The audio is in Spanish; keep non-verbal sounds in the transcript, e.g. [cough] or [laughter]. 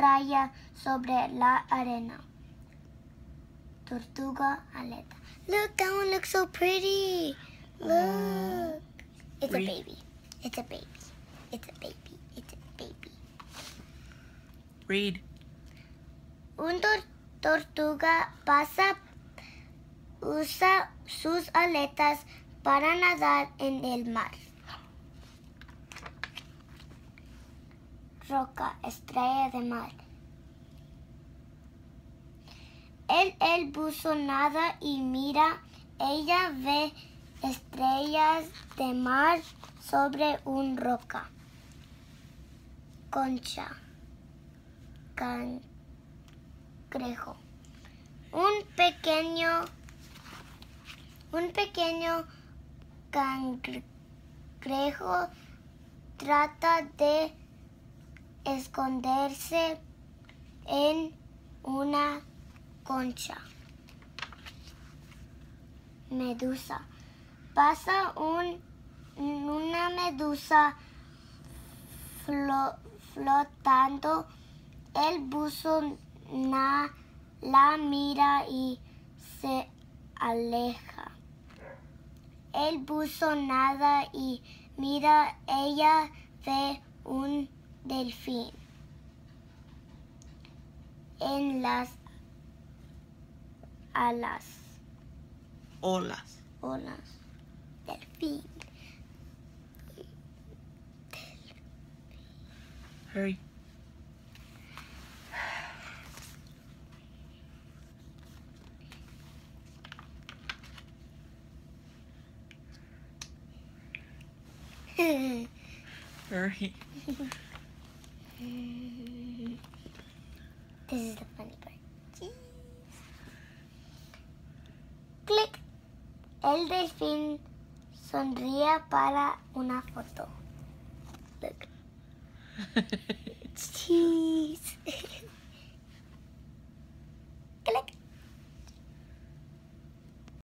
raya sobre la arena. Tortuga aleta. Look, that one looks so pretty. Look. It's a baby. It's a baby. It's a baby. It's a baby. Read. Un tor- tortuga pasa, usa sus aletas para nadar en el mar. Roca, estrella de mar. El, el buzo nada y mira, ella ve estrellas de mar sobre un roca. Concha. Can, cangrejo. Un pequeño, un pequeño cangrejo trata de esconderse en una concha. Medusa. Pasa un, una medusa flo- flotando. El buzo na- la mira y se aleja. El buzo nada y mira, ella ve un delfín en las alas. Olas. Olas. Delfín. Hurry. Hurry. [laughs] This is the funny part. Jeez. Clic. El delfín sonríe para una foto. Look. [laughs]